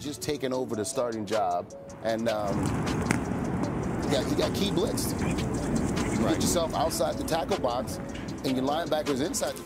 just taken over the starting job, and um, you got you got key blitzed. You Right. get yourself outside the tackle box, and your linebackers inside. The